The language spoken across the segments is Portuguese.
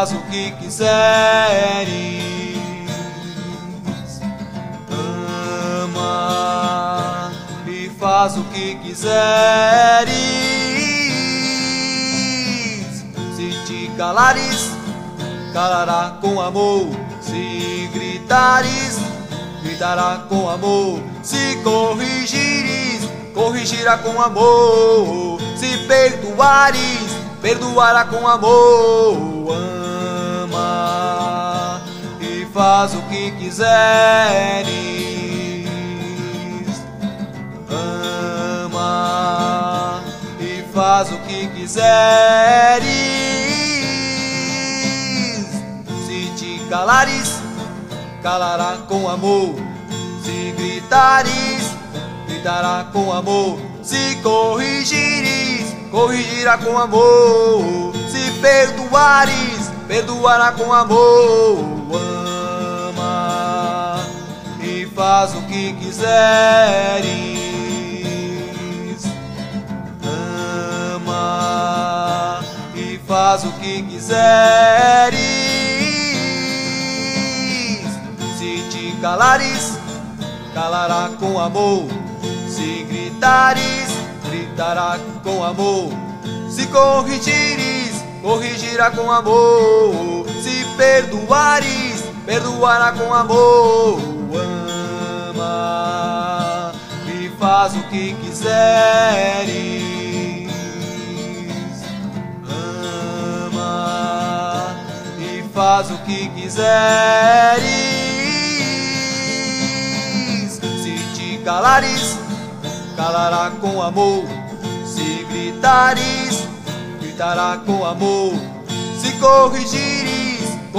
faz o que quiseres. Ama e faz o que quiseres. Se te calares, calará com amor. Se gritares, gritará com amor. Se corrigires, corrigirá com amor. Se perdoares, perdoará com amor. Faz o que quiseres. Ama e faz o que quiseres. Se te calares, calará com amor. Se gritares, gritará com amor. Se corrigires, corrigirá com amor. Se perdoares, perdoará com amor. Faz o que quiseres. Ama e faz o que quiseres. Se te calares, calará com amor. Se gritares, gritará com amor. Se corrigires, corrigirá com amor. Se perdoares, perdoará com amor. Ama e faz o que quiseres. Ama e faz o que quiseres. Se te calares, calará com amor. Se gritares, gritará com amor. Se corrigires,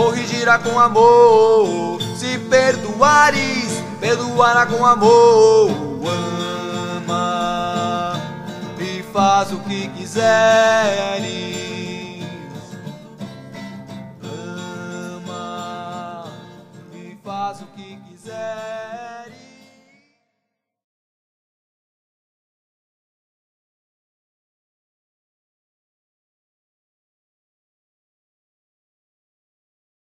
corrigirá com amor. Se perdoares, perdoará com amor. Ama e faz o que quiseres. Ama e faz o que quiseres.